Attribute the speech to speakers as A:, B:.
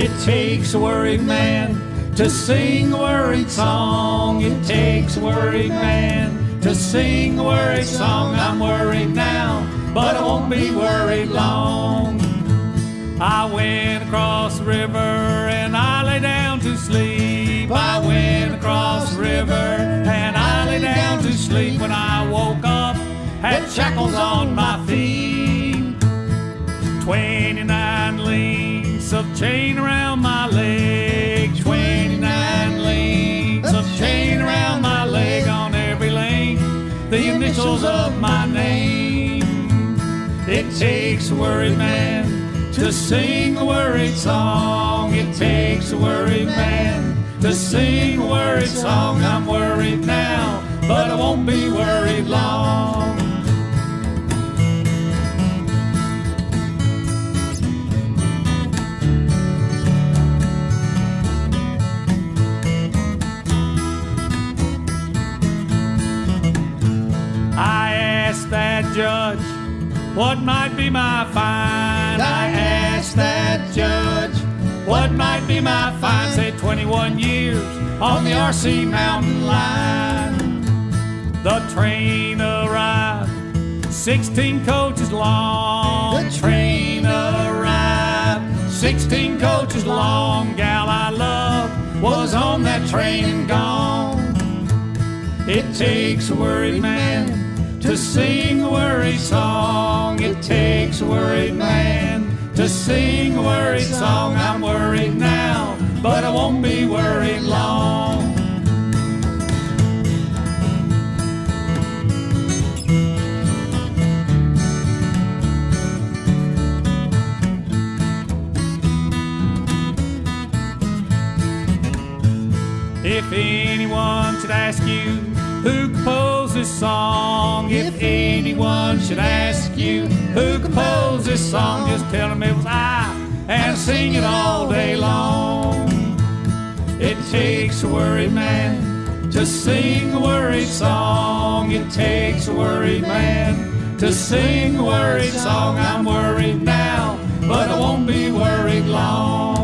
A: It takes a worried man to sing a worried song. It takes a worried man to sing a worried song. I'm worried now, but I won't be worried long. I went across the river and I lay down to sleep. I went across the river and I lay down to sleep. When I woke up, had shackles on my feet. Twenty-nine links of chain around my leg. Twenty-nine links of chain around my leg on every link. The initials of my name. It takes a worried man to sing a worried song. It takes a worried man to sing a worried song. I'm worried now, but I won't be worried long. What might be my fine. I asked that judge what might be my fine. Said 21 years on the Rocky Mountain Line. The train arrived, 16 coaches long. The train arrived, 16 coaches long. Gal I love was on that train and gone. It takes a worried man to sing a worried song. It takes worried man to sing worried song. I'm worried now, but I won't be worried long. If anyone should ask you who composed this song, if anyone should ask you who composed this song, just tell them it was I and sing it all day long. It takes a worried man to sing a worried song. It takes a worried man to sing a worried song. I'm worried now, but I won't be worried long. I'm worried now, but I won't be worried long.